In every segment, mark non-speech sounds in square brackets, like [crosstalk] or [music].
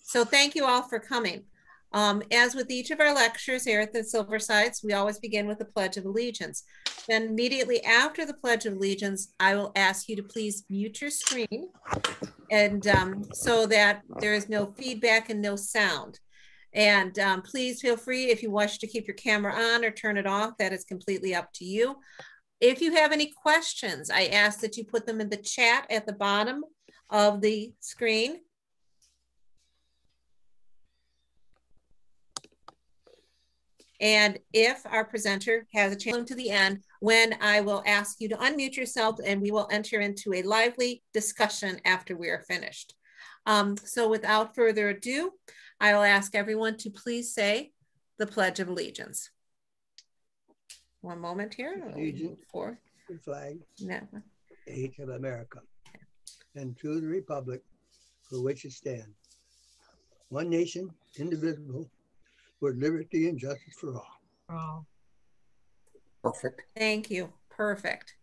So thank you all for coming. Um, as with each of our lectures here at the Silversides, we always begin with the Pledge of Allegiance. Then immediately after the Pledge of Allegiance, I will ask you to please mute your screen and um, so that there is no feedback and no sound. And um, please feel free if you wish to keep your camera on or turn it off, that is completely up to you. If you have any questions, I ask that you put them in the chat at the bottom of the screen And if our presenter has a chance to the end, when I will ask you to unmute yourself and we will enter into a lively discussion after we are finished. Um, so without further ado, I will ask everyone to please say the Pledge of Allegiance. One moment here. Allegiance for the flag no. Age of America and to the republic for which it stands. One nation, indivisible, for liberty and justice for all. Oh. Perfect. Thank you. Perfect.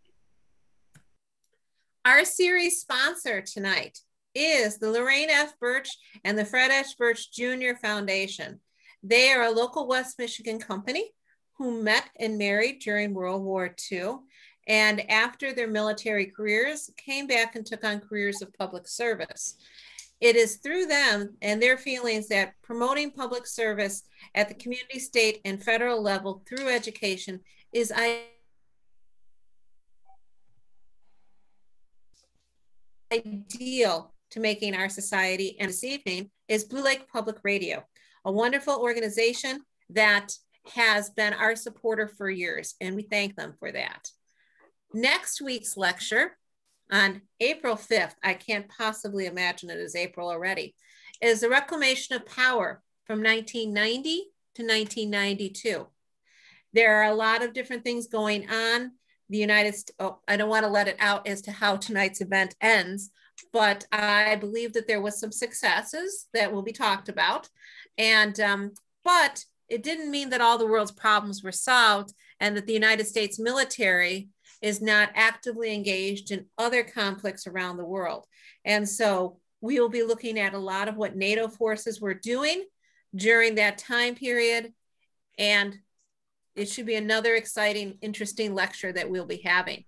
Our series sponsor tonight is the Lorraine F. Birch and the Fred H. Birch Jr. Foundation. They are a local West Michigan company who met and married during World War II and after their military careers came back and took on careers of public service. It is through them and their feelings that promoting public service at the community, state, and federal level through education is ideal to making our society. And this evening is Blue Lake Public Radio, a wonderful organization that has been our supporter for years, and we thank them for that. Next week's lecture on April 5th, I can't possibly imagine it is April already, is the reclamation of power from 1990 to 1992. There are a lot of different things going on. The United States, oh, I don't want to let it out as to how tonight's event ends, but I believe that there was some successes that will be talked about. And, um, but it didn't mean that all the world's problems were solved and that the United States military is not actively engaged in other conflicts around the world. And so we will be looking at a lot of what NATO forces were doing during that time period. And it should be another exciting, interesting lecture that we'll be having.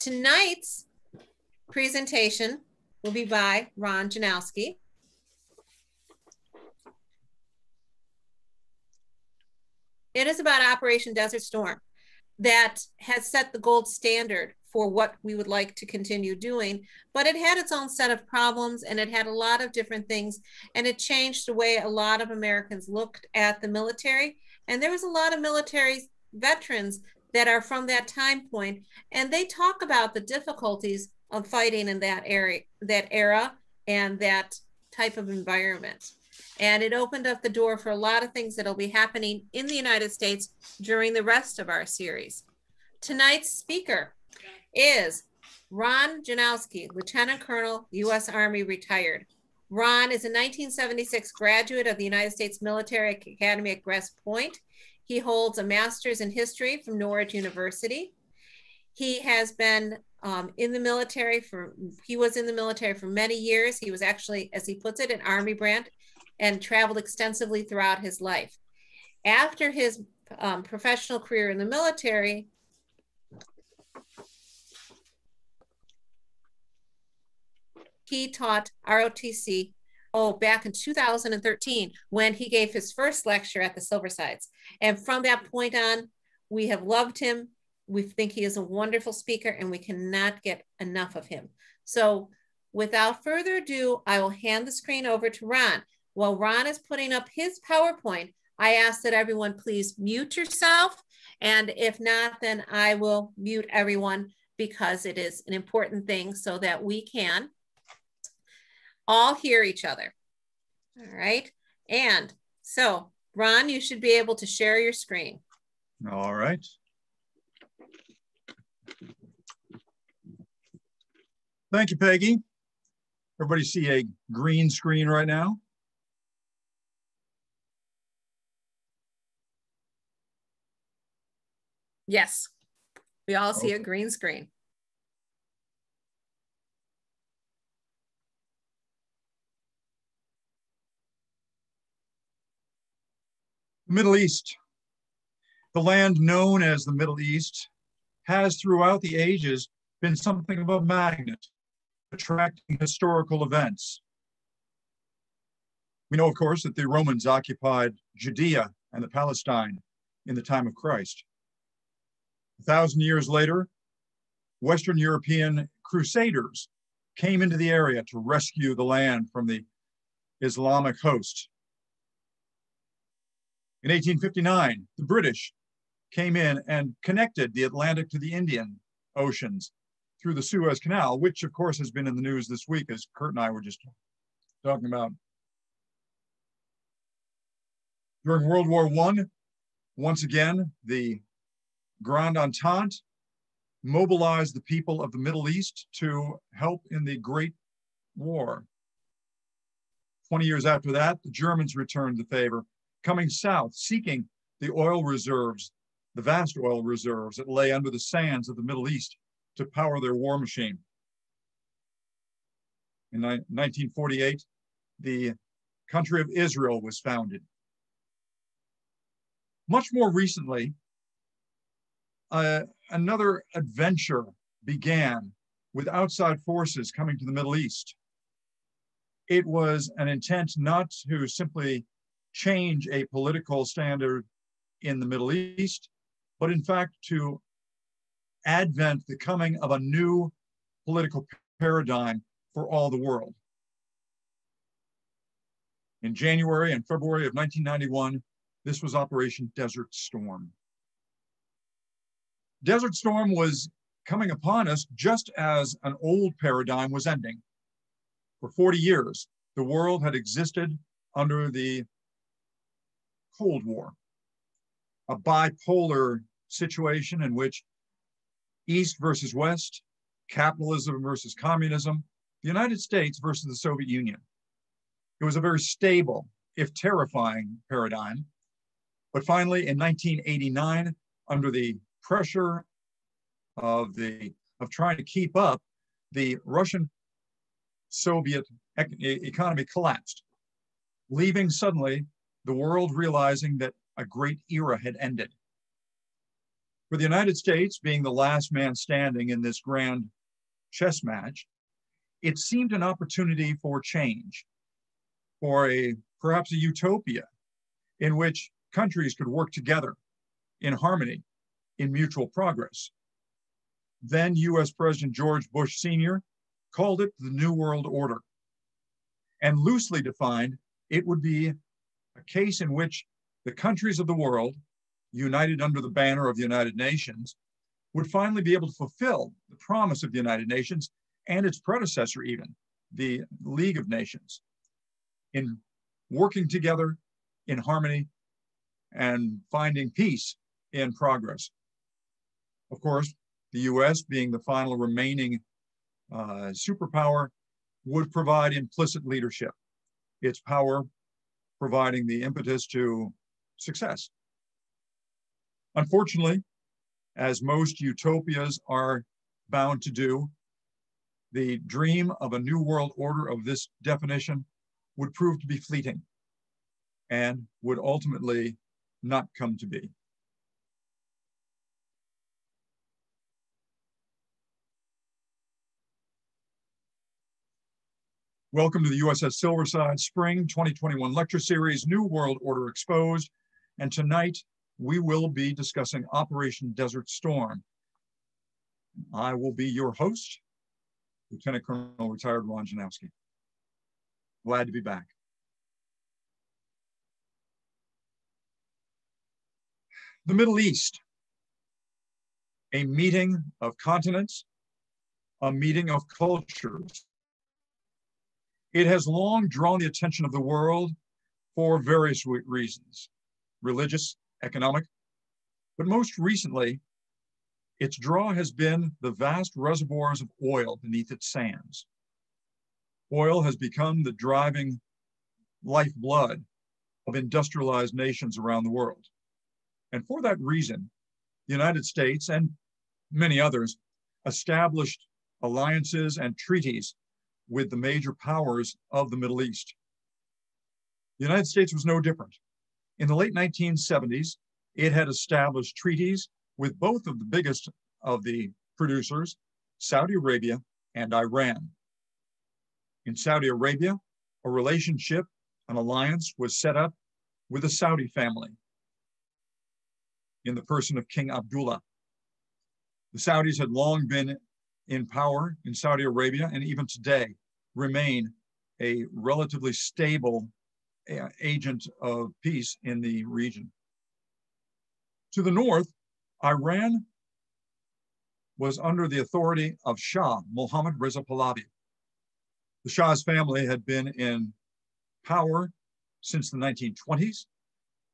Tonight's presentation will be by Ron Janowski. It is about Operation Desert Storm that has set the gold standard for what we would like to continue doing. But it had its own set of problems and it had a lot of different things. And it changed the way a lot of Americans looked at the military. And there was a lot of military veterans that are from that time point, and they talk about the difficulties of fighting in that area, that era, and that type of environment. And it opened up the door for a lot of things that'll be happening in the United States during the rest of our series. Tonight's speaker is Ron Janowski, Lieutenant Colonel, U.S. Army retired. Ron is a 1976 graduate of the United States Military Academy at Grosse Point. He holds a master's in history from Norwich University. He has been um, in the military for, he was in the military for many years. He was actually, as he puts it, an Army brat and traveled extensively throughout his life. After his um, professional career in the military, he taught ROTC oh back in 2013 when he gave his first lecture at the Silversides. And from that point on, we have loved him. We think he is a wonderful speaker and we cannot get enough of him. So without further ado, I will hand the screen over to Ron. While Ron is putting up his PowerPoint, I ask that everyone please mute yourself. And if not, then I will mute everyone because it is an important thing so that we can all hear each other. All right. And so, Ron, you should be able to share your screen. All right. Thank you, Peggy. Everybody see a green screen right now? Yes. We all see a green screen. Middle East. The land known as the Middle East has throughout the ages been something of a magnet, attracting historical events. We know, of course, that the Romans occupied Judea and the Palestine in the time of Christ. A thousand years later, Western European crusaders came into the area to rescue the land from the Islamic host. In 1859, the British came in and connected the Atlantic to the Indian Oceans through the Suez Canal, which of course has been in the news this week, as Kurt and I were just talking about. During World War I, once again, the Grand Entente mobilized the people of the Middle East to help in the Great War. 20 years after that, the Germans returned the favor, coming south, seeking the oil reserves, the vast oil reserves that lay under the sands of the Middle East to power their war machine. In 1948, the country of Israel was founded. Much more recently, uh, another adventure began with outside forces coming to the Middle East. It was an intent not to simply change a political standard in the Middle East, but in fact to advent the coming of a new political paradigm for all the world. In January and February of 1991, this was Operation Desert Storm. Desert Storm was coming upon us just as an old paradigm was ending. For 40 years, the world had existed under the Cold War, a bipolar situation in which East versus West, capitalism versus communism, the United States versus the Soviet Union. It was a very stable, if terrifying, paradigm. But finally, in 1989, under the pressure of the of trying to keep up, the Russian Soviet economy collapsed, leaving suddenly the world realizing that a great era had ended. For the United States, being the last man standing in this grand chess match, it seemed an opportunity for change, for a perhaps a utopia in which countries could work together in harmony in mutual progress. Then US President George Bush Sr. called it the New World Order. And loosely defined, it would be a case in which the countries of the world, united under the banner of the United Nations, would finally be able to fulfill the promise of the United Nations and its predecessor, even the League of Nations, in working together in harmony and finding peace in progress. Of course, the US being the final remaining uh, superpower would provide implicit leadership, its power providing the impetus to success. Unfortunately, as most utopias are bound to do, the dream of a new world order of this definition would prove to be fleeting and would ultimately not come to be. Welcome to the USS Silverside Spring 2021 lecture series, New World Order Exposed. And tonight we will be discussing Operation Desert Storm. I will be your host, Lieutenant Colonel retired Ron Janowski. Glad to be back. The Middle East, a meeting of continents, a meeting of cultures, it has long drawn the attention of the world for various reasons religious, economic, but most recently, its draw has been the vast reservoirs of oil beneath its sands. Oil has become the driving lifeblood of industrialized nations around the world. And for that reason, the United States and many others established alliances and treaties with the major powers of the Middle East. The United States was no different. In the late 1970s, it had established treaties with both of the biggest of the producers, Saudi Arabia and Iran. In Saudi Arabia, a relationship, an alliance was set up with the Saudi family in the person of King Abdullah. The Saudis had long been in power in Saudi Arabia and even today remain a relatively stable uh, agent of peace in the region. To the north, Iran was under the authority of Shah Mohammad Reza Pahlavi. The Shah's family had been in power since the 1920s.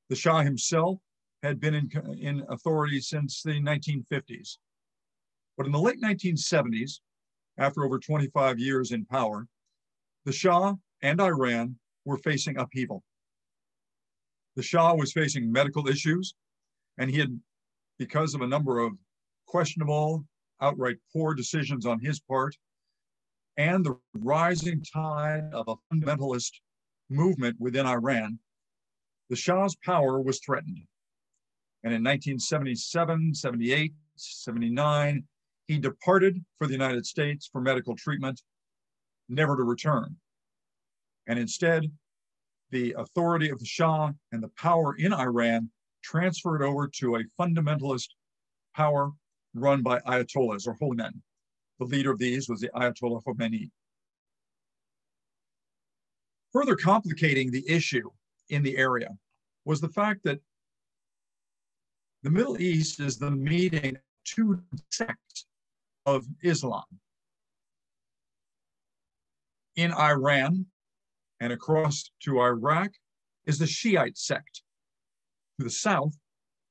The Shah himself had been in, in authority since the 1950s. But in the late 1970s, after over 25 years in power, the Shah and Iran were facing upheaval. The Shah was facing medical issues, and he had, because of a number of questionable, outright poor decisions on his part, and the rising tide of a fundamentalist movement within Iran, the Shah's power was threatened. And in 1977, 78, 79, he departed for the United States for medical treatment, never to return. And instead, the authority of the Shah and the power in Iran transferred over to a fundamentalist power run by Ayatollahs or holy men. The leader of these was the Ayatollah Khomeini. Further complicating the issue in the area was the fact that the Middle East is the meeting of two sects of Islam. In Iran and across to Iraq is the Shiite sect. To the south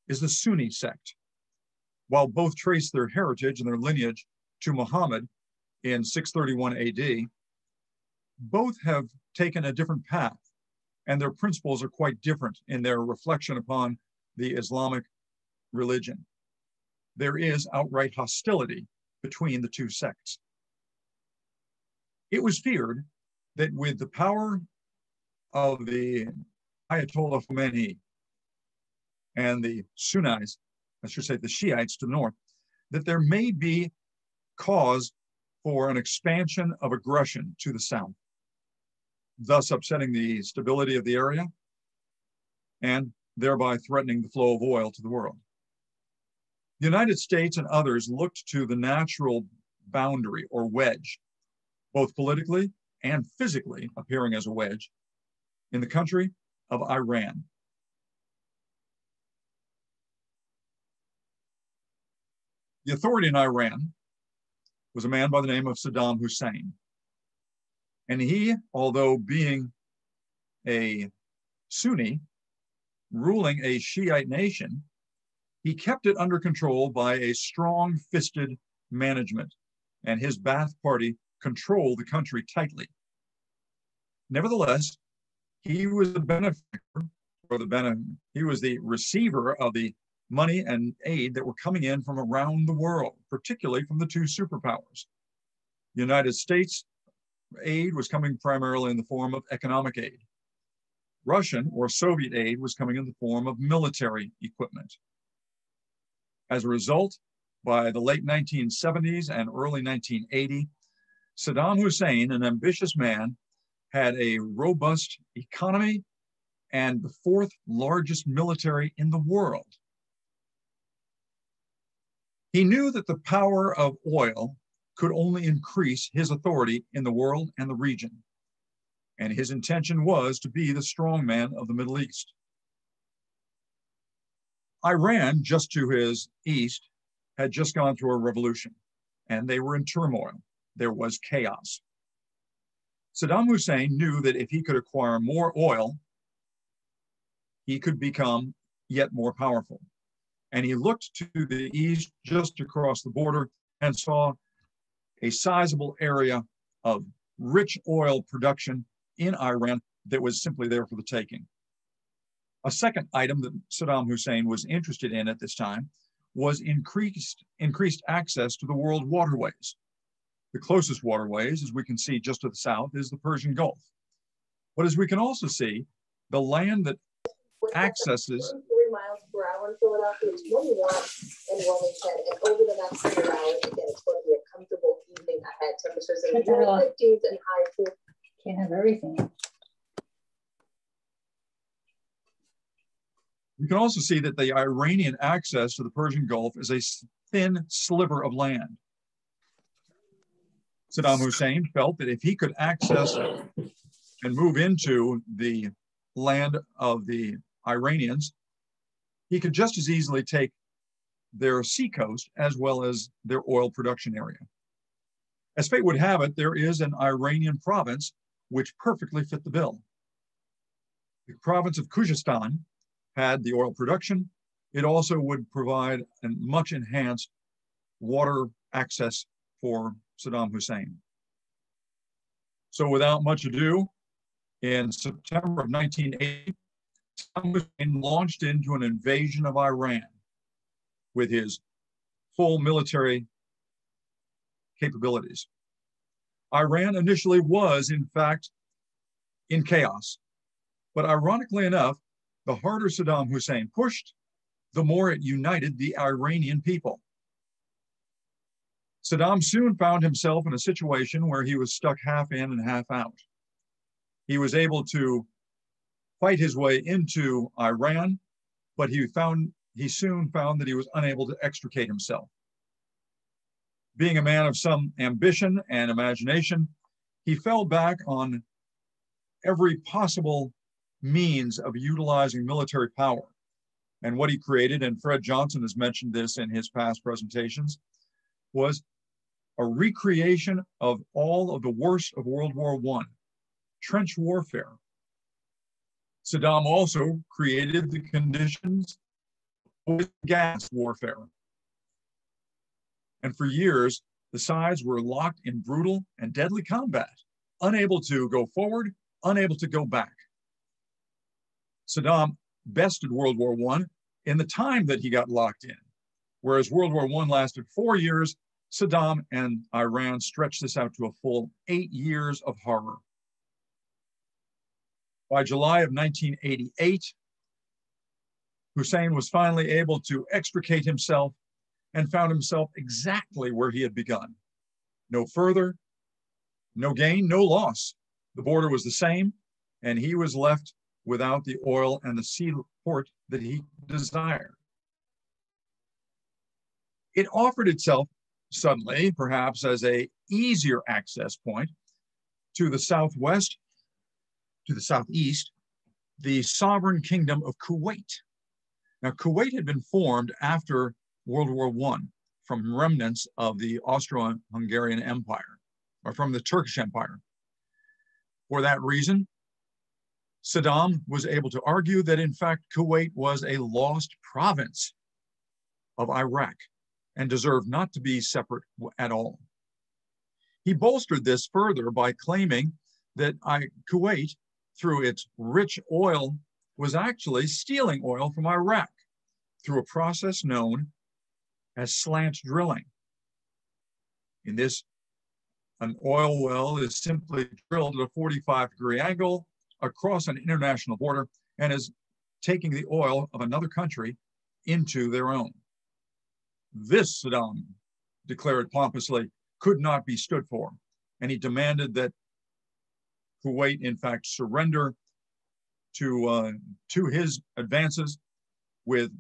is the Sunni sect. While both trace their heritage and their lineage to Muhammad in 631 AD, both have taken a different path and their principles are quite different in their reflection upon the Islamic religion. There is outright hostility between the two sects. It was feared that with the power of the Ayatollah Khomeini and the Sunnis, I should say the Shiites to the north, that there may be cause for an expansion of aggression to the south, thus upsetting the stability of the area and thereby threatening the flow of oil to the world. The United States and others looked to the natural boundary or wedge, both politically and physically appearing as a wedge, in the country of Iran. The authority in Iran was a man by the name of Saddam Hussein. And he, although being a Sunni, ruling a Shiite nation, he kept it under control by a strong fisted management, and his Ba'ath Party controlled the country tightly. Nevertheless, he was the benefactor or the benefit, he was the receiver of the money and aid that were coming in from around the world, particularly from the two superpowers. The United States aid was coming primarily in the form of economic aid. Russian or Soviet aid was coming in the form of military equipment. As a result, by the late 1970s and early 1980, Saddam Hussein, an ambitious man, had a robust economy and the fourth largest military in the world. He knew that the power of oil could only increase his authority in the world and the region. And his intention was to be the strongman of the Middle East. Iran, just to his east, had just gone through a revolution and they were in turmoil. There was chaos. Saddam Hussein knew that if he could acquire more oil, he could become yet more powerful. And he looked to the east, just across the border, and saw a sizable area of rich oil production in Iran that was simply there for the taking. A second item that Saddam Hussein was interested in at this time was increased, increased access to the world waterways. The closest waterways, as we can see just to the south, is the Persian Gulf. But as we can also see, the land that accesses. Three miles per hour in Philadelphia, 21 in Wilmington, and over the next few hours, again, it's going to be a comfortable evening ahead. Temperatures in the 50s and high. Can't have everything. We can also see that the Iranian access to the Persian Gulf is a thin sliver of land. Saddam Hussein felt that if he could access and move into the land of the Iranians, he could just as easily take their seacoast as well as their oil production area. As fate would have it, there is an Iranian province which perfectly fit the bill. The province of Khuzestan had the oil production. It also would provide a much enhanced water access for Saddam Hussein. So without much ado, in September of 1980, Saddam Hussein launched into an invasion of Iran with his full military capabilities. Iran initially was, in fact, in chaos. But ironically enough, the harder Saddam Hussein pushed, the more it united the Iranian people. Saddam soon found himself in a situation where he was stuck half in and half out. He was able to fight his way into Iran, but he found he soon found that he was unable to extricate himself. Being a man of some ambition and imagination, he fell back on every possible means of utilizing military power. And what he created, and Fred Johnson has mentioned this in his past presentations, was a recreation of all of the worst of World War I, trench warfare. Saddam also created the conditions for gas warfare. And for years, the sides were locked in brutal and deadly combat, unable to go forward, unable to go back. Saddam bested World War I in the time that he got locked in. Whereas World War I lasted four years, Saddam and Iran stretched this out to a full eight years of horror. By July of 1988, Hussein was finally able to extricate himself and found himself exactly where he had begun. No further, no gain, no loss. The border was the same, and he was left without the oil and the seaport that he desired. It offered itself suddenly, perhaps as a easier access point to the southwest, to the southeast, the sovereign kingdom of Kuwait. Now, Kuwait had been formed after World War I from remnants of the Austro-Hungarian Empire, or from the Turkish Empire. For that reason, Saddam was able to argue that in fact Kuwait was a lost province of Iraq and deserved not to be separate at all. He bolstered this further by claiming that I, Kuwait, through its rich oil, was actually stealing oil from Iraq through a process known as slant drilling. In this, an oil well is simply drilled at a 45 degree angle across an international border and is taking the oil of another country into their own. This, Saddam declared pompously, could not be stood for. And he demanded that Kuwait, in fact, surrender to, uh, to his advances with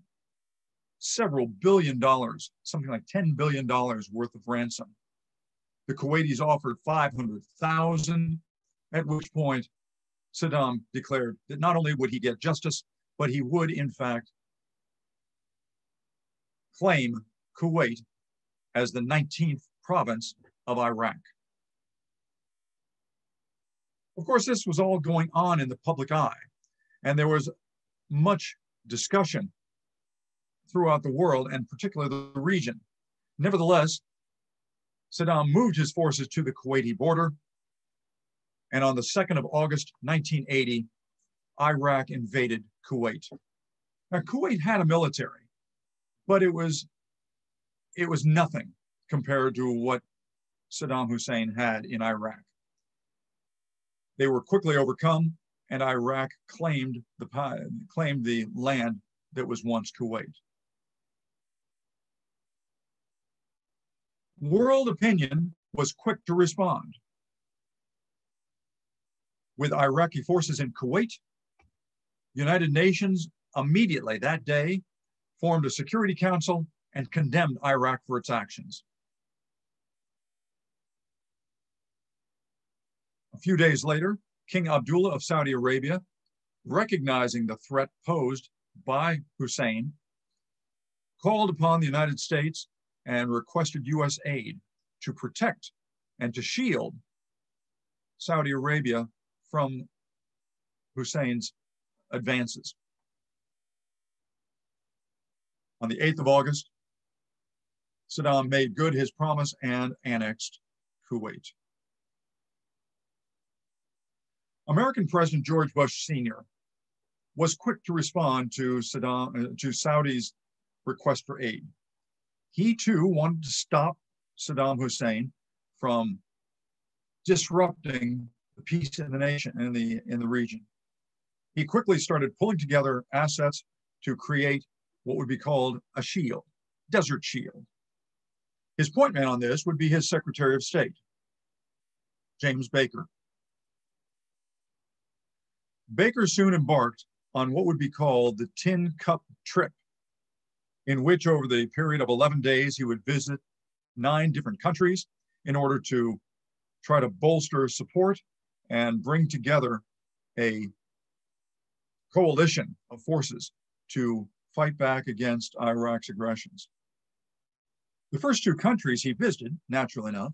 several billion dollars, something like $10 billion worth of ransom. The Kuwaitis offered 500,000, at which point Saddam declared that not only would he get justice, but he would, in fact, claim Kuwait as the 19th province of Iraq. Of course, this was all going on in the public eye, and there was much discussion throughout the world and particularly the region. Nevertheless, Saddam moved his forces to the Kuwaiti border and on the 2nd of August 1980, Iraq invaded Kuwait. Now, Kuwait had a military, but it was, it was nothing compared to what Saddam Hussein had in Iraq. They were quickly overcome and Iraq claimed the, claimed the land that was once Kuwait. World opinion was quick to respond. With Iraqi forces in Kuwait, United Nations immediately that day formed a Security Council and condemned Iraq for its actions. A few days later, King Abdullah of Saudi Arabia, recognizing the threat posed by Hussein, called upon the United States and requested US aid to protect and to shield Saudi Arabia from Hussein's advances. On the 8th of August, Saddam made good his promise and annexed Kuwait. American President George Bush Sr. was quick to respond to Saddam uh, to Saudi's request for aid. He too wanted to stop Saddam Hussein from disrupting the peace in the nation in the in the region. He quickly started pulling together assets to create what would be called a shield, desert shield. His point man on this would be his Secretary of State, James Baker. Baker soon embarked on what would be called the Tin Cup Trip, in which over the period of 11 days, he would visit nine different countries in order to try to bolster support and bring together a coalition of forces to fight back against Iraq's aggressions. The first two countries he visited, naturally enough,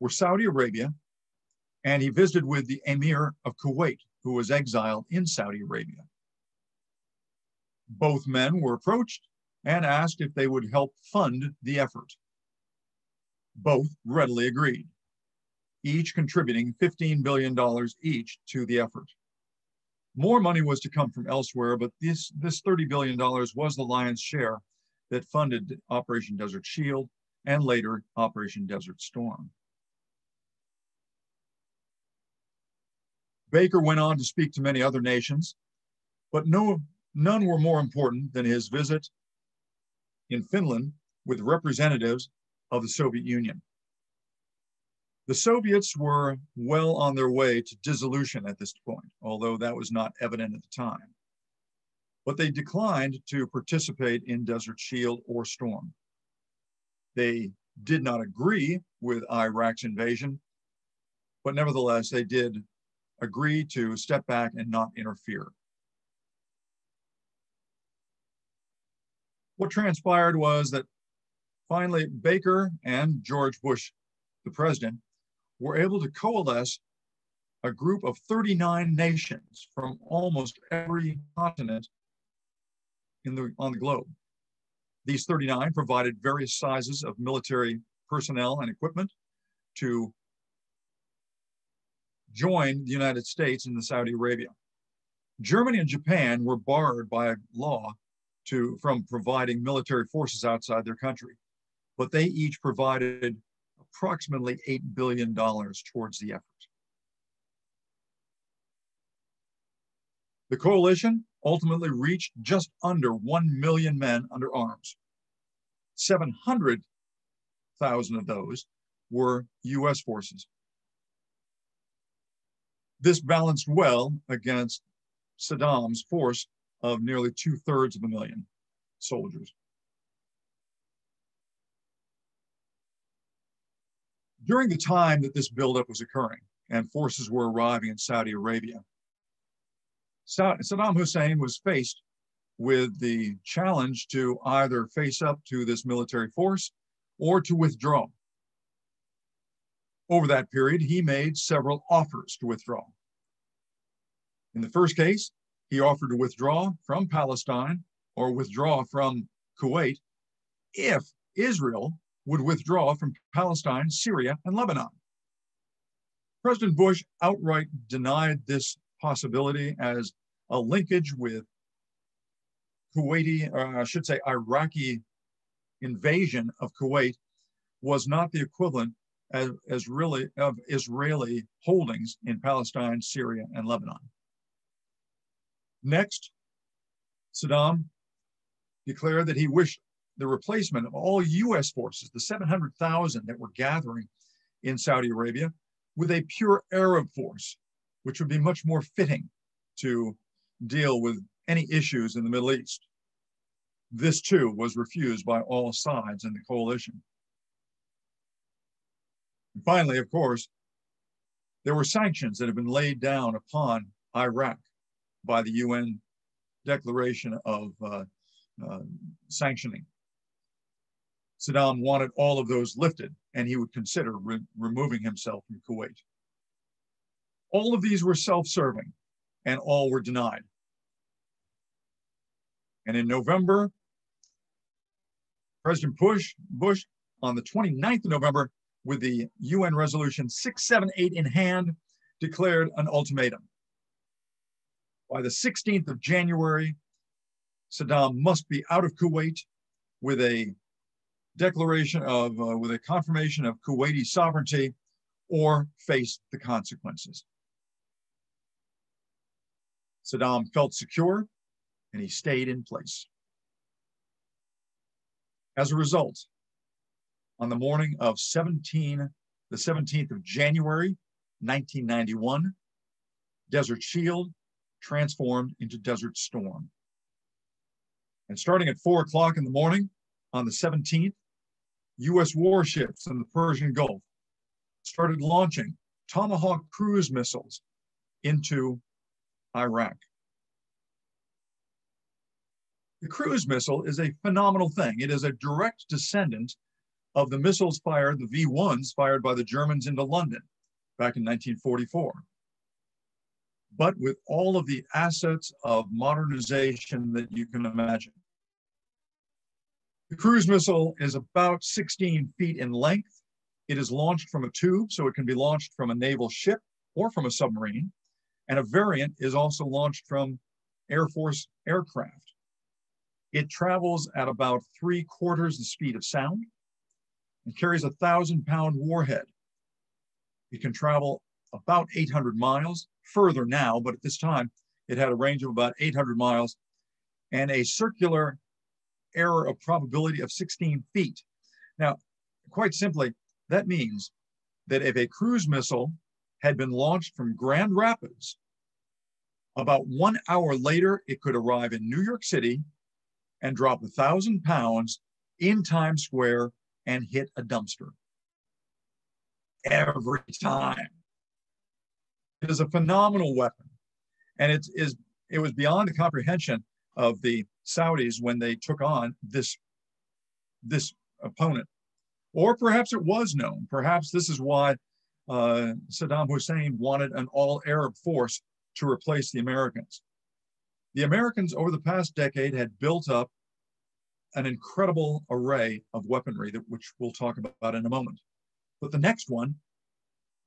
were Saudi Arabia, and he visited with the Emir of Kuwait, who was exiled in Saudi Arabia. Both men were approached and asked if they would help fund the effort. Both readily agreed, each contributing $15 billion each to the effort. More money was to come from elsewhere, but this, this $30 billion was the lion's share that funded Operation Desert Shield and later Operation Desert Storm. Baker went on to speak to many other nations, but no, none were more important than his visit in Finland with representatives of the Soviet Union. The Soviets were well on their way to dissolution at this point, although that was not evident at the time. But they declined to participate in Desert Shield or Storm. They did not agree with Iraq's invasion, but nevertheless, they did agree to step back and not interfere. What transpired was that finally Baker and George Bush, the president, were able to coalesce a group of 39 nations from almost every continent in the, on the globe. These 39 provided various sizes of military personnel and equipment to join the United States in the Saudi Arabia. Germany and Japan were barred by law to, from providing military forces outside their country, but they each provided approximately $8 billion towards the effort. The coalition ultimately reached just under 1 million men under arms. 700,000 of those were US forces. This balanced well against Saddam's force of nearly two thirds of a million soldiers. During the time that this buildup was occurring and forces were arriving in Saudi Arabia, Saddam Hussein was faced with the challenge to either face up to this military force or to withdraw. Over that period, he made several offers to withdraw. In the first case, he offered to withdraw from Palestine or withdraw from Kuwait if Israel would withdraw from Palestine, Syria, and Lebanon. President Bush outright denied this possibility as a linkage with Kuwaiti, or I should say Iraqi invasion of Kuwait was not the equivalent as, as really of Israeli holdings in Palestine, Syria, and Lebanon. Next, Saddam declared that he wished the replacement of all US forces, the 700,000 that were gathering in Saudi Arabia, with a pure Arab force, which would be much more fitting to deal with any issues in the Middle East. This too was refused by all sides in the coalition. And finally, of course, there were sanctions that had been laid down upon Iraq by the UN Declaration of uh, uh, Sanctioning. Saddam wanted all of those lifted, and he would consider re removing himself from Kuwait. All of these were self-serving, and all were denied. And in November, President Bush, Bush on the 29th of November, with the UN resolution 678 in hand, declared an ultimatum. By the 16th of January, Saddam must be out of Kuwait with a declaration of, uh, with a confirmation of Kuwaiti sovereignty or face the consequences. Saddam felt secure and he stayed in place. As a result, on the morning of 17, the 17th of January, 1991, Desert Shield transformed into Desert Storm. And starting at four o'clock in the morning on the 17th, US warships in the Persian Gulf started launching Tomahawk cruise missiles into Iraq. The cruise missile is a phenomenal thing. It is a direct descendant of the missiles fired, the V-1s fired by the Germans into London back in 1944. But with all of the assets of modernization that you can imagine. The cruise missile is about 16 feet in length. It is launched from a tube, so it can be launched from a naval ship or from a submarine. And a variant is also launched from Air Force aircraft. It travels at about three quarters the speed of sound and carries a thousand pound warhead. It can travel about 800 miles, further now, but at this time it had a range of about 800 miles and a circular error of probability of 16 feet. Now, quite simply, that means that if a cruise missile had been launched from Grand Rapids, about one hour later, it could arrive in New York City and drop a thousand pounds in Times Square and hit a dumpster. Every time. It is a phenomenal weapon. And it is it was beyond the comprehension of the Saudis when they took on this, this opponent. Or perhaps it was known. Perhaps this is why uh, Saddam Hussein wanted an all Arab force to replace the Americans. The Americans over the past decade had built up an incredible array of weaponry that which we'll talk about in a moment. But the next one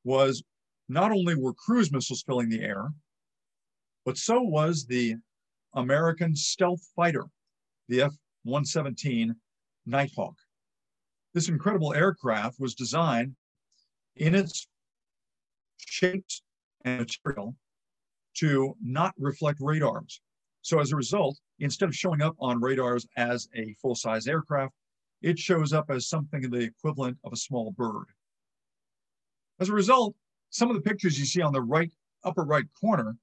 was not only were cruise missiles filling the air, but so was the American stealth fighter, the F-117 Nighthawk. This incredible aircraft was designed in its shapes and material to not reflect radars. So as a result, instead of showing up on radars as a full-size aircraft, it shows up as something the equivalent of a small bird. As a result, some of the pictures you see on the right upper right corner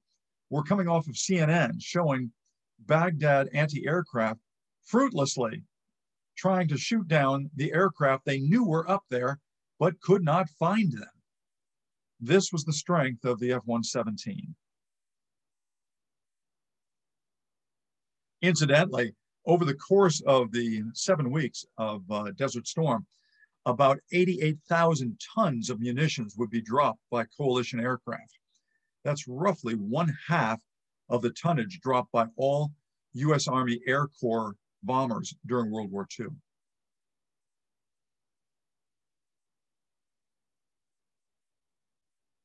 were coming off of CNN showing Baghdad anti-aircraft fruitlessly trying to shoot down the aircraft they knew were up there, but could not find them. This was the strength of the F-117. Incidentally, over the course of the seven weeks of uh, Desert Storm, about 88,000 tons of munitions would be dropped by coalition aircraft. That's roughly one half of the tonnage dropped by all US Army Air Corps bombers during World War II.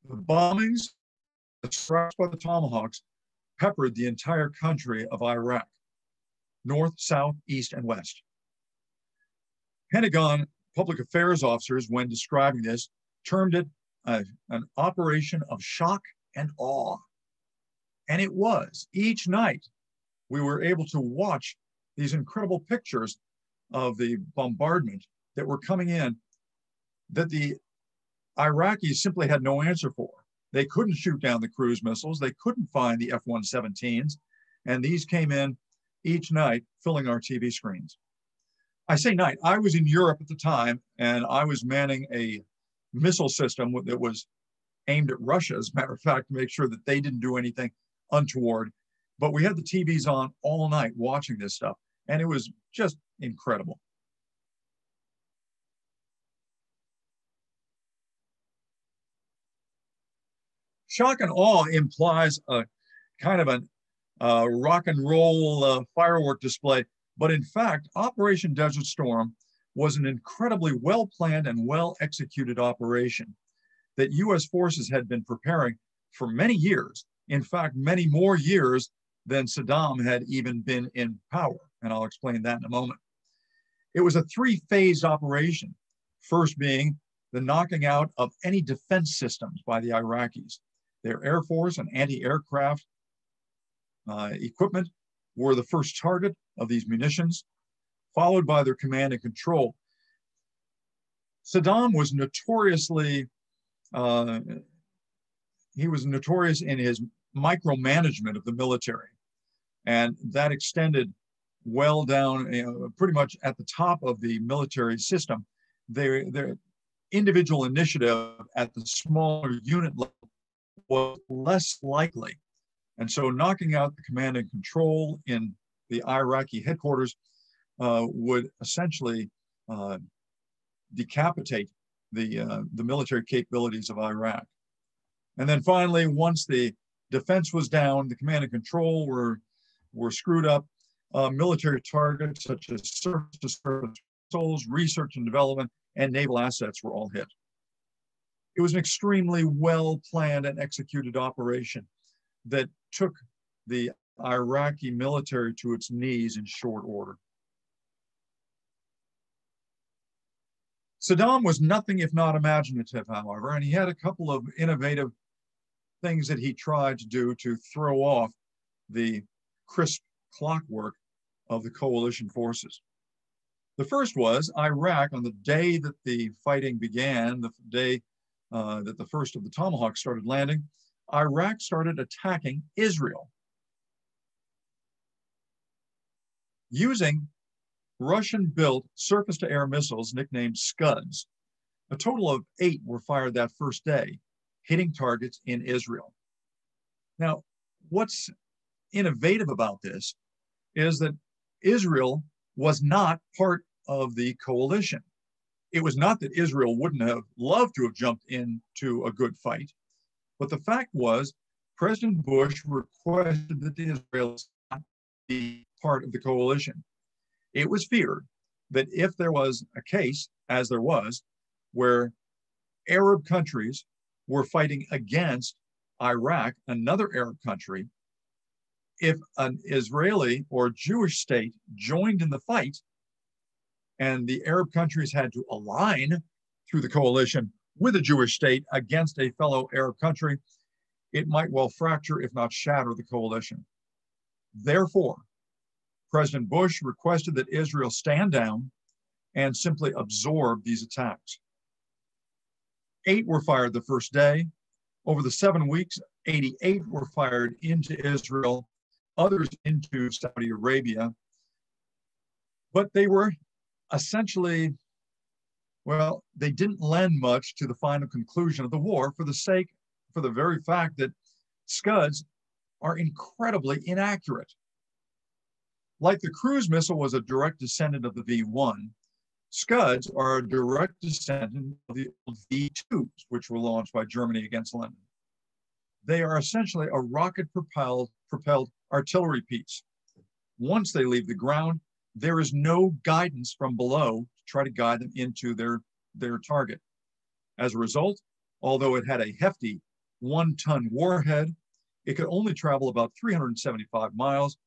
The bombings, the strikes by the Tomahawks, peppered the entire country of Iraq, north, south, east, and west. Pentagon public affairs officers, when describing this, termed it an operation of shock and awe. And it was each night we were able to watch these incredible pictures of the bombardment that were coming in that the Iraqis simply had no answer for. They couldn't shoot down the cruise missiles. They couldn't find the F-117s. And these came in each night, filling our TV screens. I say night, I was in Europe at the time and I was manning a missile system that was aimed at Russia, as a matter of fact, to make sure that they didn't do anything untoward. But we had the TVs on all night watching this stuff, and it was just incredible. Shock and awe implies a kind of a uh, rock and roll uh, firework display, but in fact, Operation Desert Storm was an incredibly well planned and well executed operation that US forces had been preparing for many years. In fact, many more years than Saddam had even been in power. And I'll explain that in a moment. It was a three phase operation. First being the knocking out of any defense systems by the Iraqis. Their Air Force and anti-aircraft uh, equipment were the first target of these munitions, followed by their command and control. Saddam was notoriously, uh, he was notorious in his micromanagement of the military. And that extended well down, you know, pretty much at the top of the military system. Their, their individual initiative at the smaller unit level was less likely. And so knocking out the command and control in the Iraqi headquarters uh, would essentially uh, decapitate the, uh, the military capabilities of Iraq. And then finally, once the defense was down, the command and control were, were screwed up, uh, military targets such as surface-to-surface missiles, research and development, and naval assets were all hit. It was an extremely well planned and executed operation that took the Iraqi military to its knees in short order. Saddam was nothing if not imaginative, however, and he had a couple of innovative things that he tried to do to throw off the crisp clockwork of the coalition forces. The first was Iraq, on the day that the fighting began, the day uh, that the first of the Tomahawks started landing, Iraq started attacking Israel using Russian built surface to air missiles nicknamed Scuds. A total of eight were fired that first day, hitting targets in Israel. Now, what's innovative about this is that Israel was not part of the coalition it was not that Israel wouldn't have loved to have jumped into a good fight, but the fact was President Bush requested that the Israelis not be part of the coalition. It was feared that if there was a case, as there was, where Arab countries were fighting against Iraq, another Arab country, if an Israeli or Jewish state joined in the fight, and the Arab countries had to align through the coalition with a Jewish state against a fellow Arab country, it might well fracture, if not shatter, the coalition. Therefore, President Bush requested that Israel stand down and simply absorb these attacks. Eight were fired the first day. Over the seven weeks, 88 were fired into Israel, others into Saudi Arabia. But they were essentially, well, they didn't lend much to the final conclusion of the war for the sake, for the very fact that Scuds are incredibly inaccurate. Like the cruise missile was a direct descendant of the V1, Scuds are a direct descendant of the V2s, which were launched by Germany against London. They are essentially a rocket propelled, propelled artillery piece. Once they leave the ground, there is no guidance from below to try to guide them into their, their target. As a result, although it had a hefty one ton warhead, it could only travel about 375 miles,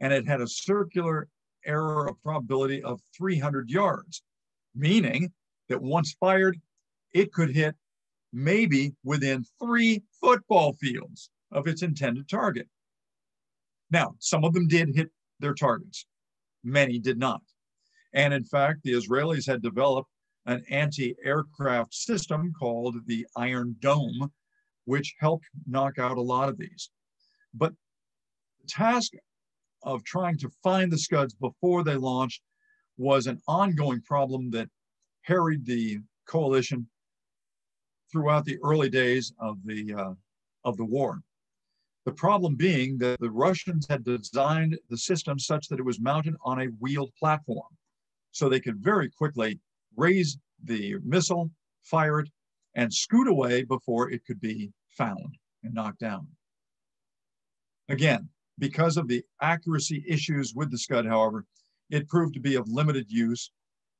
and it had a circular error of probability of 300 yards, meaning that once fired, it could hit maybe within three football fields of its intended target. Now, some of them did hit their targets, many did not. And in fact, the Israelis had developed an anti aircraft system called the Iron Dome, which helped knock out a lot of these. But the task of trying to find the Scuds before they launched was an ongoing problem that harried the coalition throughout the early days of the, uh, of the war. The problem being that the Russians had designed the system such that it was mounted on a wheeled platform. So they could very quickly raise the missile, fire it, and scoot away before it could be found and knocked down. Again, because of the accuracy issues with the Scud, however, it proved to be of limited use,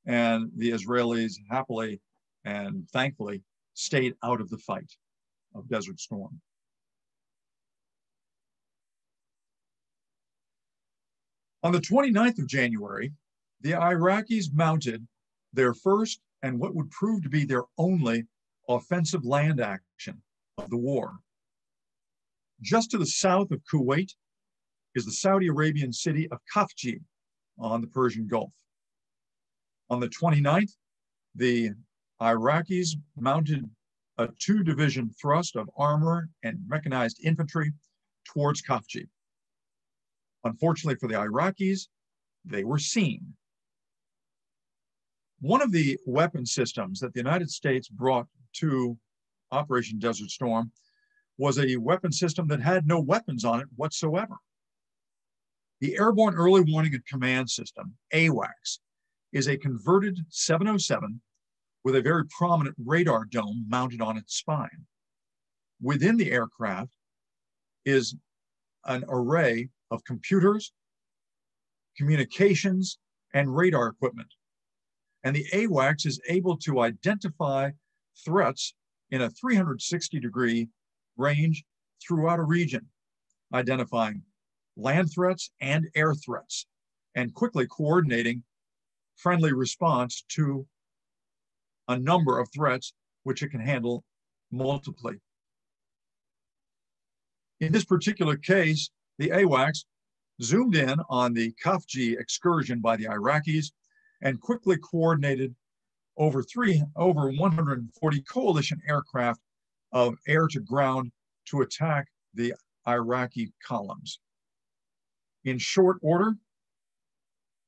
and the Israelis happily and thankfully stayed out of the fight of Desert Storm. On the 29th of January, the Iraqis mounted their first and what would prove to be their only offensive land action of the war. Just to the south of Kuwait is the Saudi Arabian city of Khafji on the Persian Gulf. On the 29th, the Iraqis mounted a two division thrust of armor and mechanized infantry towards Khafji. Unfortunately for the Iraqis, they were seen. One of the weapon systems that the United States brought to Operation Desert Storm was a weapon system that had no weapons on it whatsoever. The Airborne Early Warning and Command System, AWACS, is a converted 707 with a very prominent radar dome mounted on its spine. Within the aircraft is an array of computers, communications, and radar equipment. And the AWACS is able to identify threats in a 360 degree range throughout a region, identifying land threats and air threats, and quickly coordinating friendly response to a number of threats which it can handle multiply. In this particular case, the AWACS zoomed in on the Khafji excursion by the Iraqis and quickly coordinated over three, over 140 coalition aircraft of air to ground to attack the Iraqi columns. In short order,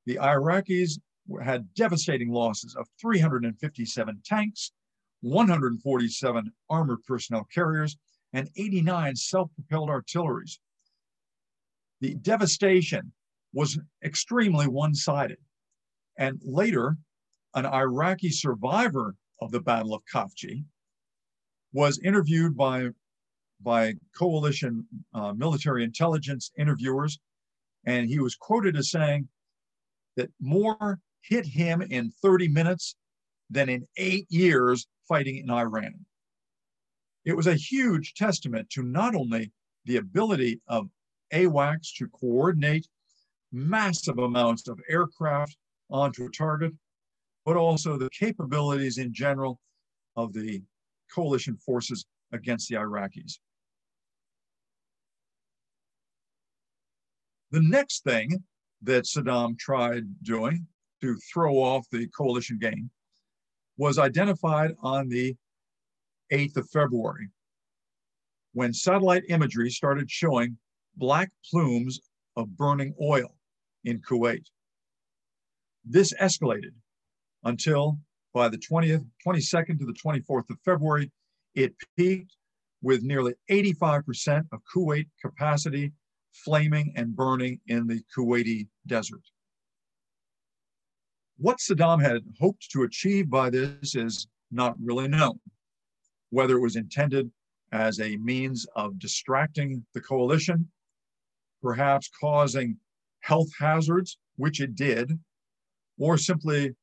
the Iraqis had devastating losses of 357 tanks, 147 armored personnel carriers, and 89 self-propelled artilleries. The devastation was extremely one-sided. And later, an Iraqi survivor of the Battle of Khafji was interviewed by, by coalition uh, military intelligence interviewers, and he was quoted as saying that more hit him in 30 minutes than in eight years fighting in Iran. It was a huge testament to not only the ability of AWACS to coordinate massive amounts of aircraft onto a target, but also the capabilities in general of the coalition forces against the Iraqis. The next thing that Saddam tried doing to throw off the coalition game was identified on the 8th of February when satellite imagery started showing black plumes of burning oil in Kuwait. This escalated until by the 20th, 22nd to the 24th of February, it peaked with nearly 85% of Kuwait capacity flaming and burning in the Kuwaiti desert. What Saddam had hoped to achieve by this is not really known. Whether it was intended as a means of distracting the coalition, perhaps causing health hazards, which it did, or simply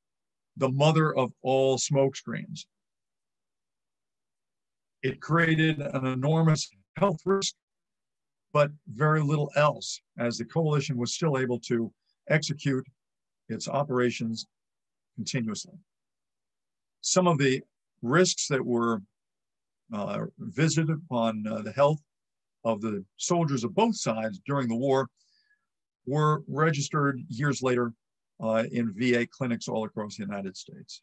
the mother of all smokescreens. It created an enormous health risk, but very little else, as the coalition was still able to execute its operations continuously. Some of the risks that were uh, visited upon uh, the health of the soldiers of both sides during the war were registered years later uh, in VA clinics all across the United States.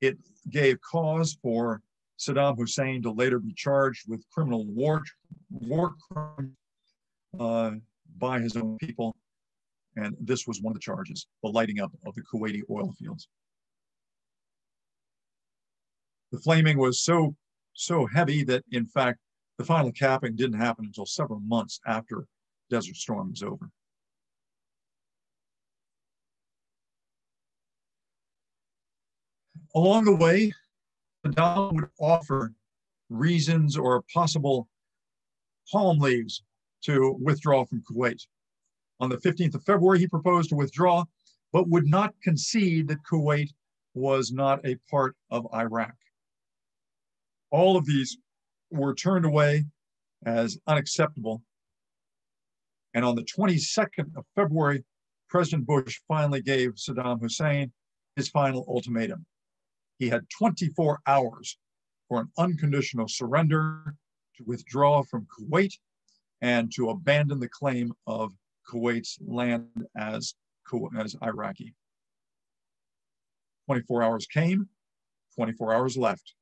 It gave cause for Saddam Hussein to later be charged with criminal war, war crimes uh, by his own people. And this was one of the charges, the lighting up of the Kuwaiti oil fields. The flaming was so, so heavy that in fact, the final capping didn't happen until several months after Desert Storm was over. Along the way, Saddam would offer reasons or possible palm leaves to withdraw from Kuwait. On the 15th of February, he proposed to withdraw, but would not concede that Kuwait was not a part of Iraq. All of these were turned away as unacceptable. And on the 22nd of February, President Bush finally gave Saddam Hussein his final ultimatum. He had 24 hours for an unconditional surrender to withdraw from Kuwait and to abandon the claim of Kuwait's land as, as Iraqi. 24 hours came, 24 hours left.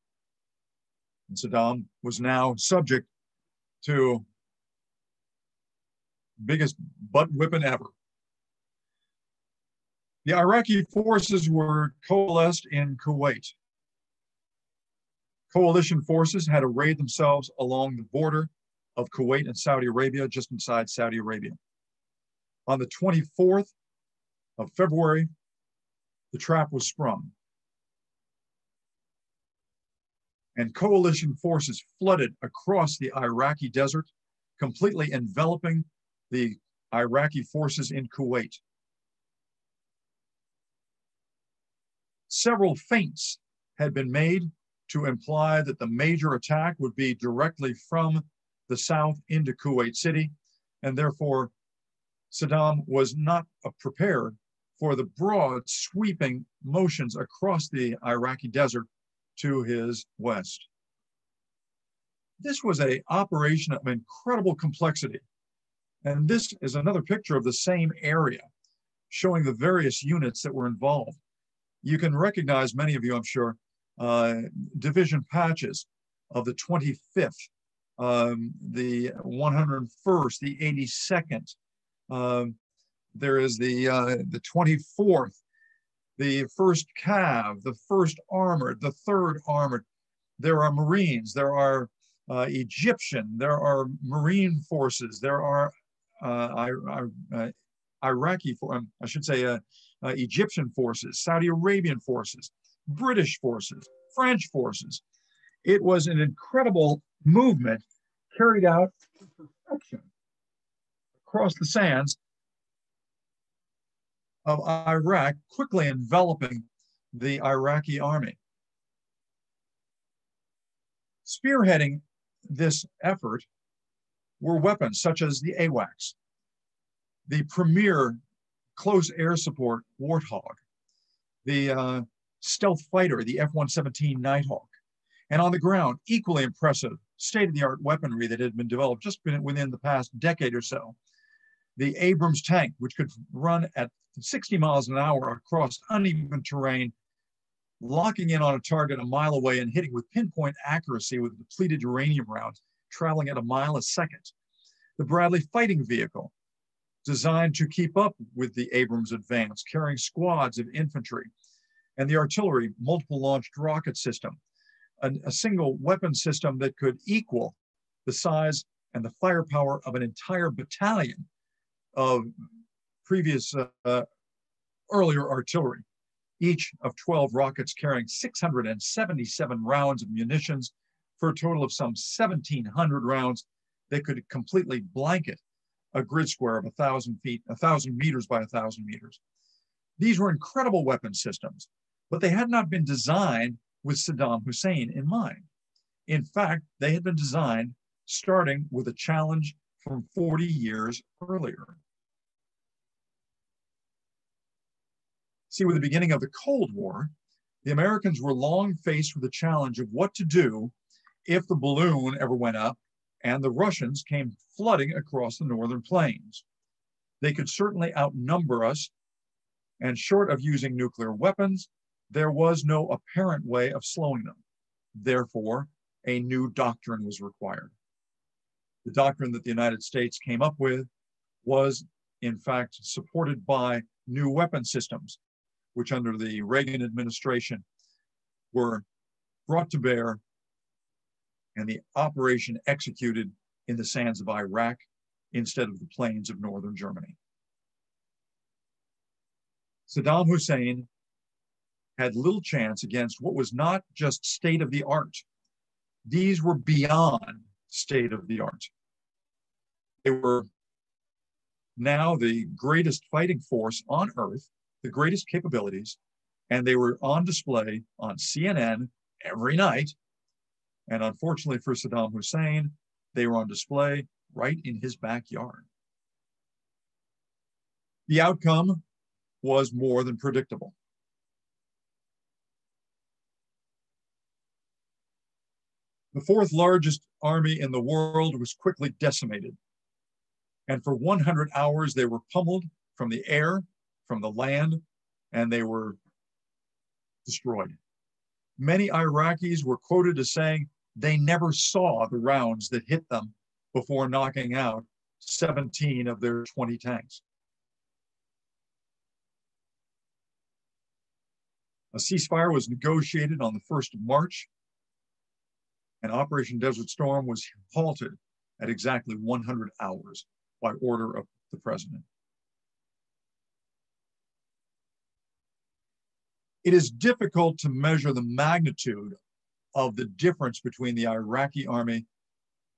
And Saddam was now subject to biggest butt whipping ever. The Iraqi forces were coalesced in Kuwait. Coalition forces had arrayed themselves along the border of Kuwait and Saudi Arabia, just inside Saudi Arabia. On the 24th of February, the trap was sprung. And coalition forces flooded across the Iraqi desert, completely enveloping the Iraqi forces in Kuwait. Several feints had been made to imply that the major attack would be directly from the south into Kuwait City, and therefore Saddam was not prepared for the broad sweeping motions across the Iraqi desert to his west. This was an operation of incredible complexity. And this is another picture of the same area showing the various units that were involved. You can recognize many of you, I'm sure, uh, division patches of the 25th, um, the 101st, the 82nd. Um, there is the uh, the 24th, the first cav, the first armored, the third armored. There are Marines, there are uh, Egyptian, there are Marine forces, there are uh, uh Iraqi, for, um, I should say, uh, Egyptian forces, Saudi Arabian forces, British forces, French forces. It was an incredible movement carried out perfection across the sands of Iraq, quickly enveloping the Iraqi army. Spearheading this effort were weapons such as the AWACS, the premier close air support Warthog, the uh, stealth fighter, the F-117 Nighthawk, and on the ground, equally impressive state-of-the-art weaponry that had been developed just within the past decade or so. The Abrams tank, which could run at 60 miles an hour across uneven terrain, locking in on a target a mile away and hitting with pinpoint accuracy with depleted uranium rounds, traveling at a mile a second. The Bradley fighting vehicle, designed to keep up with the Abrams advance, carrying squads of infantry, and the artillery multiple launched rocket system, a, a single weapon system that could equal the size and the firepower of an entire battalion of previous uh, earlier artillery, each of 12 rockets carrying 677 rounds of munitions for a total of some 1,700 rounds that could completely blanket a grid square of 1,000 feet, 1,000 meters by 1,000 meters. These were incredible weapon systems, but they had not been designed with Saddam Hussein in mind. In fact, they had been designed starting with a challenge from 40 years earlier. See, with the beginning of the Cold War, the Americans were long faced with the challenge of what to do if the balloon ever went up and the Russians came flooding across the northern plains. They could certainly outnumber us, and short of using nuclear weapons, there was no apparent way of slowing them. Therefore, a new doctrine was required. The doctrine that the United States came up with was, in fact, supported by new weapon systems, which under the Reagan administration were brought to bear and the operation executed in the sands of Iraq instead of the plains of northern Germany. Saddam Hussein had little chance against what was not just state of the art. These were beyond state of the art. They were now the greatest fighting force on earth, the greatest capabilities, and they were on display on CNN every night. And unfortunately for Saddam Hussein, they were on display right in his backyard. The outcome was more than predictable. The fourth largest army in the world was quickly decimated. And for 100 hours, they were pummeled from the air, from the land, and they were destroyed. Many Iraqis were quoted as saying they never saw the rounds that hit them before knocking out 17 of their 20 tanks. A ceasefire was negotiated on the 1st of March, and Operation Desert Storm was halted at exactly 100 hours by order of the president. It is difficult to measure the magnitude of the difference between the Iraqi army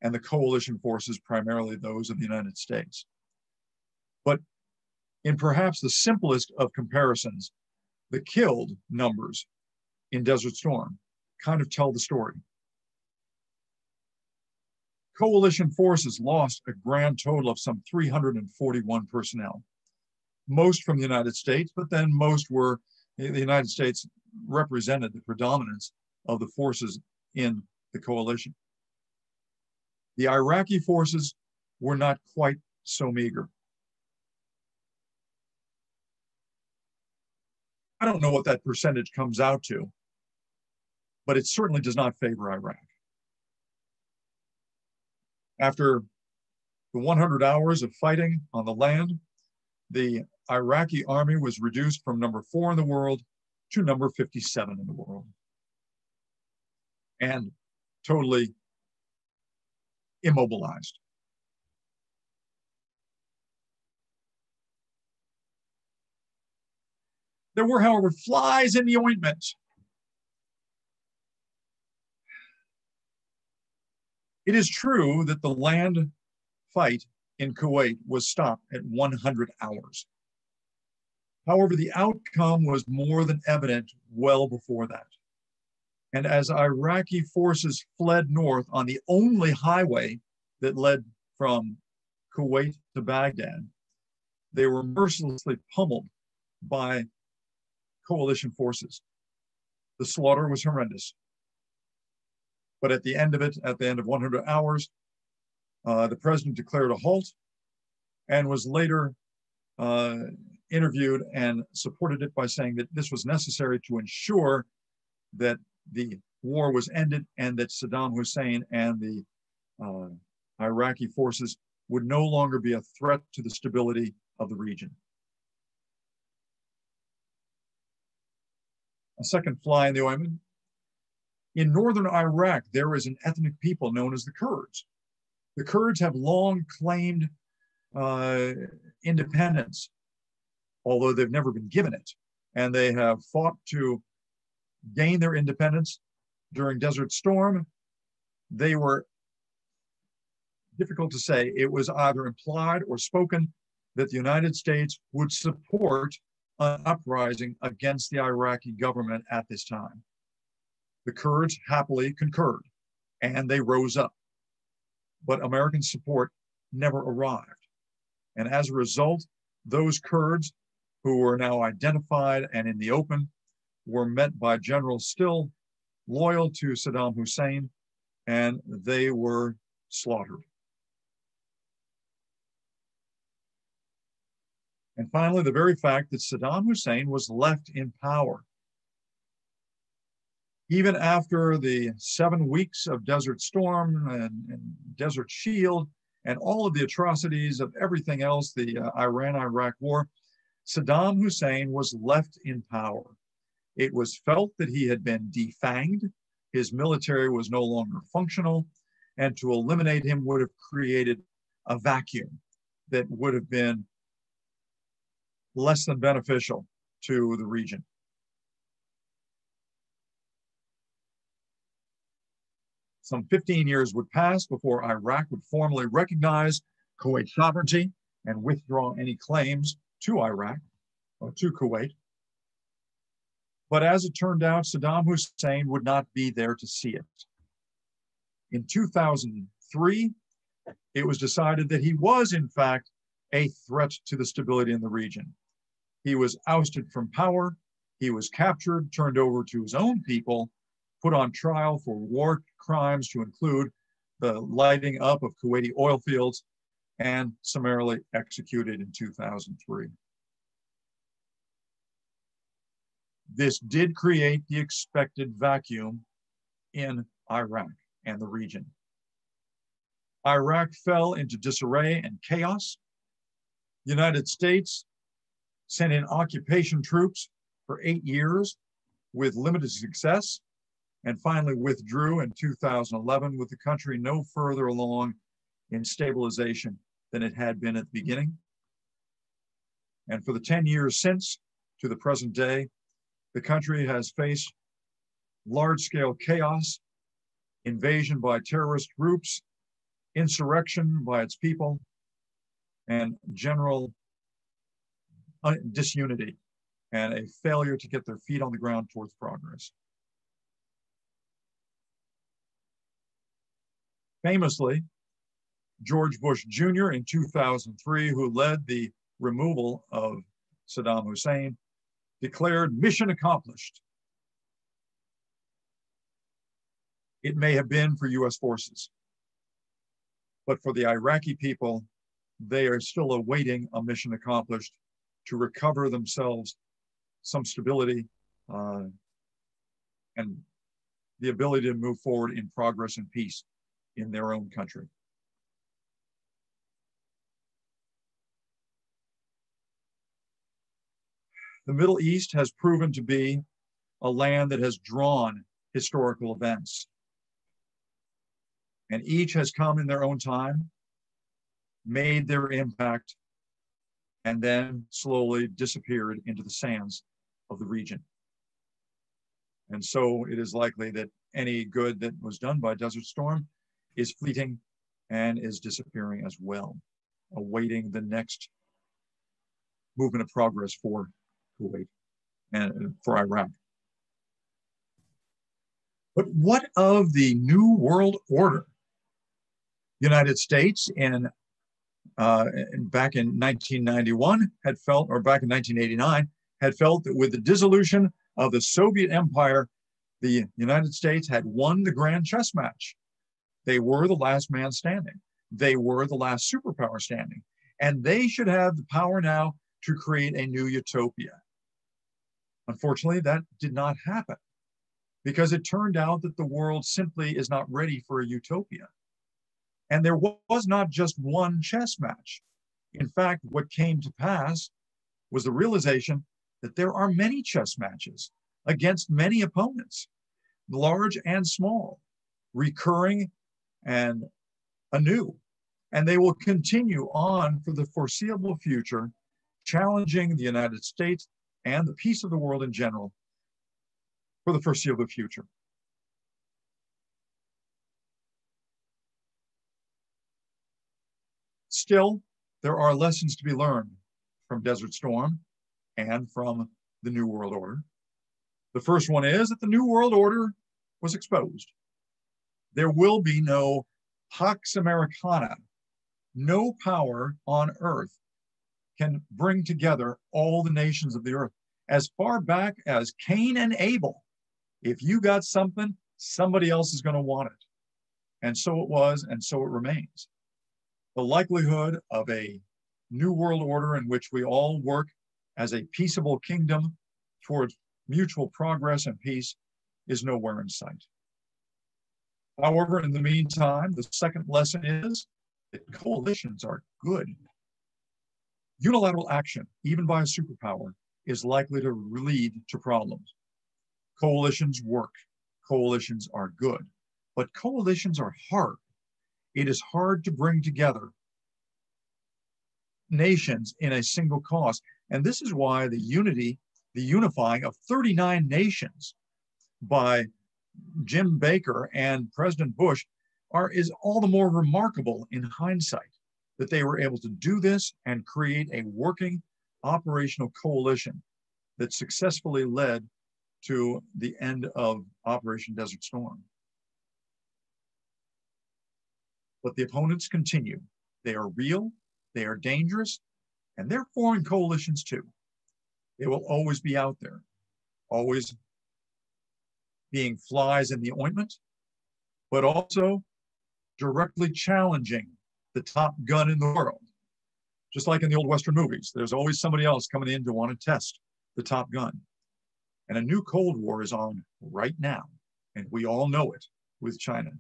and the coalition forces, primarily those of the United States. But in perhaps the simplest of comparisons, the killed numbers in Desert Storm kind of tell the story coalition forces lost a grand total of some 341 personnel, most from the United States, but then most were, the United States represented the predominance of the forces in the coalition. The Iraqi forces were not quite so meager. I don't know what that percentage comes out to, but it certainly does not favor Iraq. After the 100 hours of fighting on the land, the Iraqi army was reduced from number four in the world to number 57 in the world. And totally immobilized. There were, however, flies in the ointment. It is true that the land fight in Kuwait was stopped at 100 hours. However, the outcome was more than evident well before that. And as Iraqi forces fled north on the only highway that led from Kuwait to Baghdad, they were mercilessly pummeled by coalition forces. The slaughter was horrendous. But at the end of it, at the end of 100 hours, uh, the president declared a halt and was later uh, interviewed and supported it by saying that this was necessary to ensure that the war was ended and that Saddam Hussein and the uh, Iraqi forces would no longer be a threat to the stability of the region. A second fly in the ointment in northern Iraq, there is an ethnic people known as the Kurds. The Kurds have long claimed uh, independence, although they've never been given it. And they have fought to gain their independence during Desert Storm. They were difficult to say. It was either implied or spoken that the United States would support an uprising against the Iraqi government at this time. The Kurds happily concurred and they rose up. But American support never arrived. And as a result, those Kurds who were now identified and in the open were met by generals still loyal to Saddam Hussein, and they were slaughtered. And finally, the very fact that Saddam Hussein was left in power. Even after the seven weeks of Desert Storm and, and Desert Shield and all of the atrocities of everything else, the uh, Iran Iraq War, Saddam Hussein was left in power. It was felt that he had been defanged, his military was no longer functional, and to eliminate him would have created a vacuum that would have been less than beneficial to the region. Some 15 years would pass before Iraq would formally recognize Kuwait sovereignty and withdraw any claims to Iraq or to Kuwait. But as it turned out, Saddam Hussein would not be there to see it. In 2003, it was decided that he was, in fact, a threat to the stability in the region. He was ousted from power, he was captured, turned over to his own people, put on trial for war crimes to include the lighting up of Kuwaiti oil fields, and summarily executed in 2003. This did create the expected vacuum in Iraq and the region. Iraq fell into disarray and chaos. The United States sent in occupation troops for eight years with limited success, and finally withdrew in 2011 with the country no further along in stabilization than it had been at the beginning. And for the 10 years since to the present day, the country has faced large scale chaos, invasion by terrorist groups, insurrection by its people, and general disunity and a failure to get their feet on the ground towards progress. Famously, George Bush Jr. in 2003, who led the removal of Saddam Hussein, declared mission accomplished. It may have been for US forces, but for the Iraqi people, they are still awaiting a mission accomplished to recover themselves some stability uh, and the ability to move forward in progress and peace in their own country. The Middle East has proven to be a land that has drawn historical events. And each has come in their own time, made their impact, and then slowly disappeared into the sands of the region. And so it is likely that any good that was done by Desert Storm is fleeting and is disappearing as well, awaiting the next movement of progress for Kuwait and for Iraq. But what of the New World Order? The United States in uh, back in 1991 had felt, or back in 1989, had felt that with the dissolution of the Soviet Empire, the United States had won the grand chess match. They were the last man standing. They were the last superpower standing. And they should have the power now to create a new utopia. Unfortunately, that did not happen because it turned out that the world simply is not ready for a utopia. And there was not just one chess match. In fact, what came to pass was the realization that there are many chess matches against many opponents, large and small, recurring and anew. And they will continue on for the foreseeable future, challenging the United States and the peace of the world in general for the foreseeable future. Still, there are lessons to be learned from Desert Storm and from the New World Order. The first one is that the New World Order was exposed. There will be no Pax Americana. No power on earth can bring together all the nations of the earth. As far back as Cain and Abel, if you got something, somebody else is going to want it. And so it was, and so it remains. The likelihood of a new world order in which we all work as a peaceable kingdom towards mutual progress and peace is nowhere in sight. However, in the meantime, the second lesson is that coalitions are good. Unilateral action, even by a superpower, is likely to lead to problems. Coalitions work. Coalitions are good. But coalitions are hard. It is hard to bring together nations in a single cause. And this is why the unity, the unifying of 39 nations by Jim Baker and President Bush are is all the more remarkable in hindsight that they were able to do this and create a working operational coalition that successfully led to the end of Operation Desert Storm. But the opponents continue. They are real, they are dangerous, and they're foreign coalitions too. They will always be out there, always being flies in the ointment, but also directly challenging the top gun in the world. Just like in the old Western movies, there's always somebody else coming in to want to test the top gun. And a new Cold War is on right now, and we all know it with China.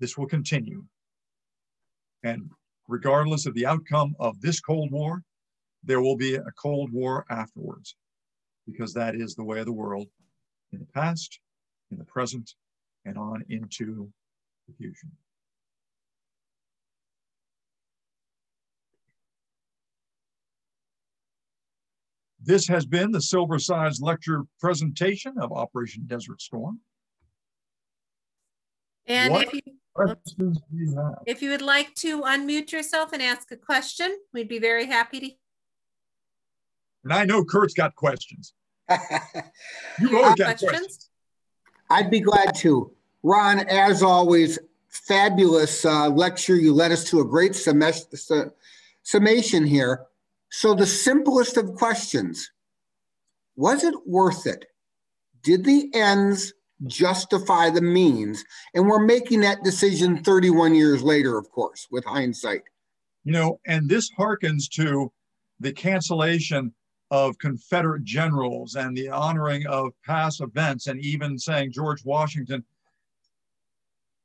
This will continue. And regardless of the outcome of this Cold War, there will be a Cold War afterwards, because that is the way of the world in the past, in the present, and on into the future. This has been the Silversides lecture presentation of Operation Desert Storm. And what if you, you? If you would like to unmute yourself and ask a question, we'd be very happy to. And I know Kurt's got questions. [laughs] you always got questions? questions. I'd be glad to. Ron, as always, fabulous uh, lecture. You led us to a great semester, summation here. So, the simplest of questions was it worth it? Did the ends justify the means? And we're making that decision 31 years later, of course, with hindsight. You know, and this harkens to the cancellation of Confederate generals and the honoring of past events, and even saying George Washington.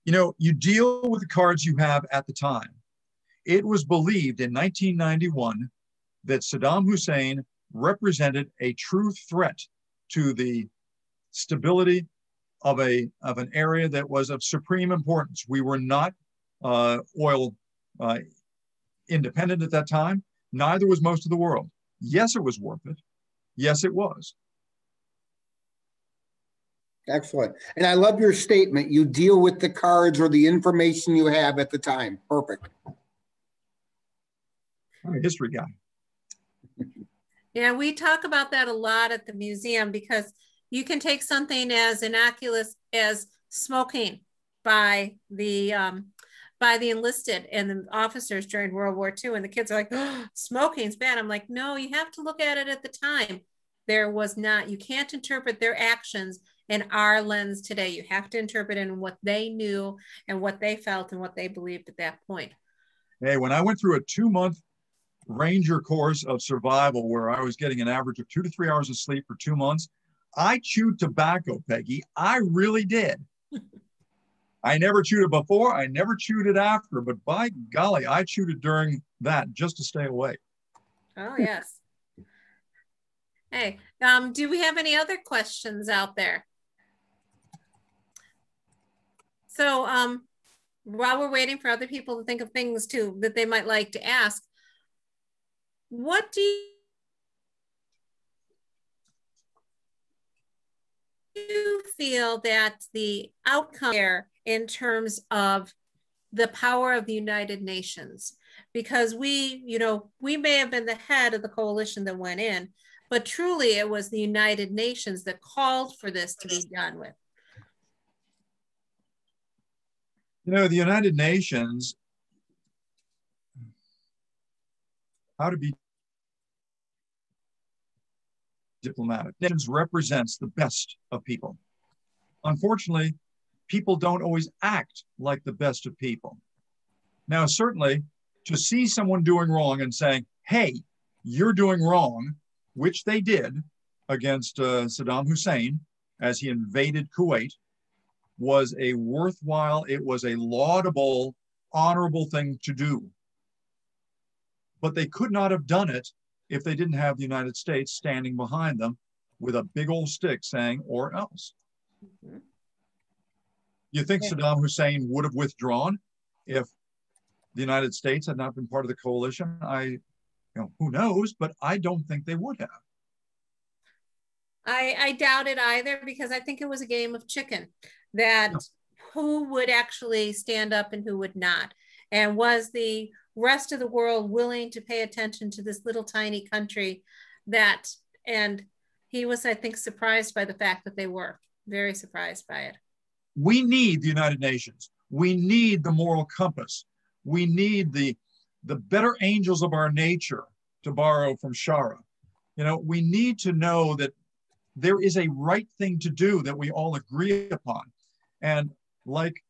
You know, you deal with the cards you have at the time. It was believed in 1991 that Saddam Hussein represented a true threat to the stability of a of an area that was of supreme importance. We were not uh, oil uh, independent at that time. Neither was most of the world. Yes, it was worth it. Yes, it was. Excellent. And I love your statement. You deal with the cards or the information you have at the time. Perfect. I'm a history guy. Yeah, we talk about that a lot at the museum because you can take something as innocuous as smoking by the um, by the enlisted and the officers during World War II, and the kids are like, oh, "Smoking's bad." I'm like, "No, you have to look at it at the time. There was not. You can't interpret their actions in our lens today. You have to interpret in what they knew and what they felt and what they believed at that point." Hey, when I went through a two month ranger course of survival where I was getting an average of two to three hours of sleep for two months. I chewed tobacco, Peggy. I really did. [laughs] I never chewed it before. I never chewed it after, but by golly, I chewed it during that just to stay awake. Oh, yes. hey, um, do we have any other questions out there? So um, while we're waiting for other people to think of things too that they might like to ask, what do you feel that the outcome there in terms of the power of the United Nations? Because we, you know, we may have been the head of the coalition that went in, but truly it was the United Nations that called for this to be done with. You know, the United Nations, how to be diplomatic. Nations represents the best of people. Unfortunately, people don't always act like the best of people. Now, certainly, to see someone doing wrong and saying, hey, you're doing wrong, which they did against uh, Saddam Hussein as he invaded Kuwait, was a worthwhile, it was a laudable, honorable thing to do. But they could not have done it if they didn't have the United States standing behind them with a big old stick saying, or else. Mm-hmm. You think yeah. Saddam Hussein would have withdrawn if the United States had not been part of the coalition? I, you know, who knows, but I don't think they would have. I, I doubt it either because I think it was a game of chicken that yeah. who would actually stand up and who would not. And was the rest of the world willing to pay attention to this little tiny country that, and he was, I think, surprised by the fact that they were very surprised by it. We need the United Nations. We need the moral compass. We need the, the better angels of our nature, to borrow from Shaara. You know, we need to know that there is a right thing to do that we all agree upon. And like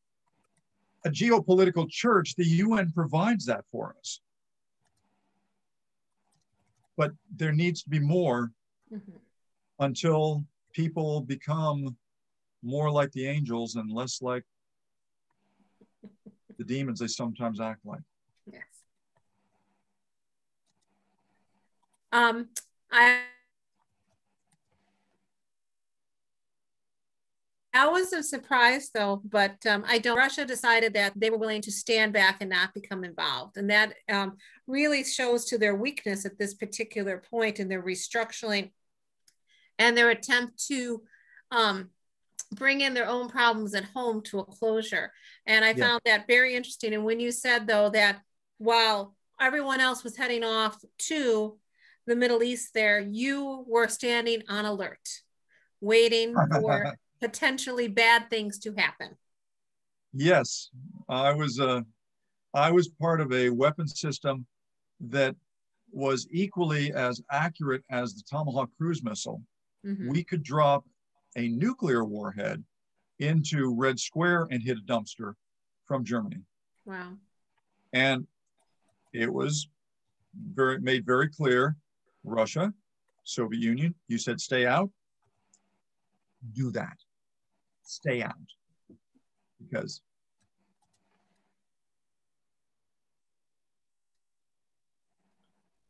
a geopolitical church, the UN provides that for us. But there needs to be more mm-hmm. until people become more like the angels and less like the demons they sometimes act like. Yes. Um, I I wasn't surprised though, but um, I don't. Russia decided that they were willing to stand back and not become involved, and that um, really shows to their weakness at this particular point in their restructuring and their attempt to um, bring in their own problems at home to a closure. And I yeah. found that very interesting. And when you said though that while everyone else was heading off to the Middle East, there you were standing on alert, waiting [laughs] for potentially bad things to happen. Yes, I was uh, I was part of a weapon system that was equally as accurate as the Tomahawk cruise missile. Mm-hmm. We could drop a nuclear warhead into Red Square and hit a dumpster from Germany. Wow. And it was very made very clear Russia, Soviet Union, you said stay out. Do that stay out because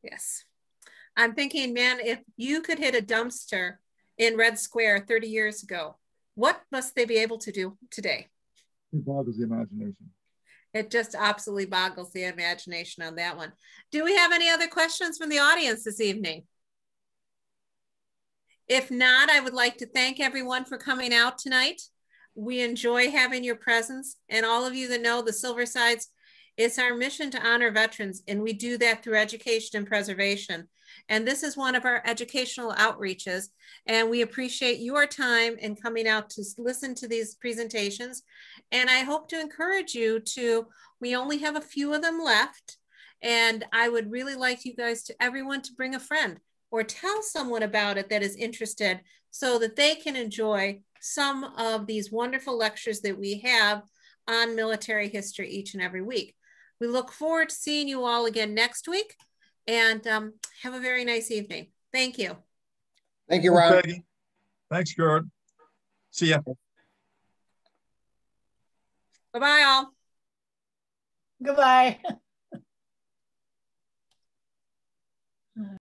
yes. I'm thinking man if you could hit a dumpster in red square 30 years ago what must they be able to do today? It boggles the imagination. It just absolutely boggles the imagination on that one. Do we have any other questions from the audience this evening if not, I would like to thank everyone for coming out tonight. We enjoy having your presence and all of you that know the Silversides, it's our mission to honor veterans and we do that through education and preservation. And this is one of our educational outreaches. And we appreciate your time in coming out to listen to these presentations. And I hope to encourage you to, we only have a few of them left. And I would really like you guys to everyone to bring a friend or tell someone about it that is interested so that they can enjoy some of these wonderful lectures that we have on military history each and every week. We look forward to seeing you all again next week and um, have a very nice evening. Thank you. Thank you, Ron. Thanks, Gerd. See ya. Bye-bye, all. Goodbye. [laughs]